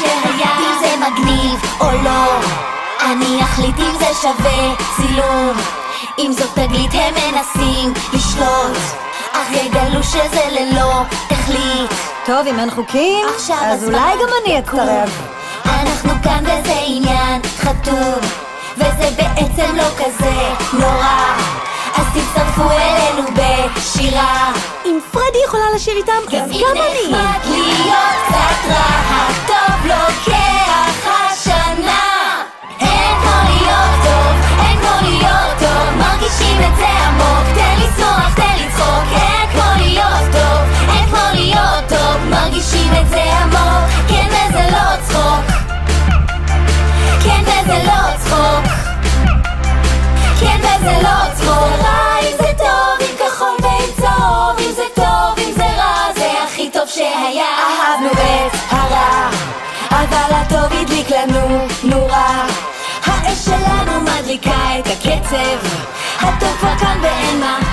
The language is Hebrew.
שהיה אם זה מגניב או לא? אני אחליט אם זה שווה צילום. אם זאת תגלית הם מנסים לשלוט. אך יגלו שזה ללא תכלית. טוב, אם אין חוקים, אז אולי גם אני. אצטרף. אנחנו כאן וזה עניין חתום וזה בעצם לא כזה נורא. אז תצטרפו אלינו בשירה. אם פרדי יכולה לשיר איתם, אז גם אני. נחמד להיות קצת אבל הטוב לא הדליק לנו נורה. האש שלנו מדליקה את הקצב. הטוב כבר כאן ואין מה